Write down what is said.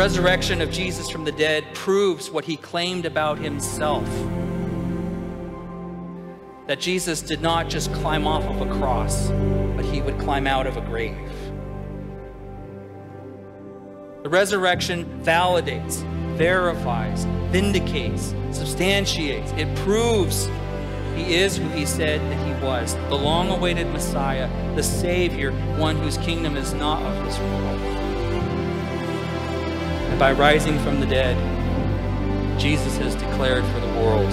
resurrection of Jesus from the dead proves what he claimed about himself that Jesus did not just climb off of a cross, but he would climb out of a grave. The resurrection validates, verifies, vindicates, substantiates, it proves he is who he said that he was the long awaited Messiah, the Savior, one whose kingdom is not of this world. By rising from the dead, Jesus has declared for the world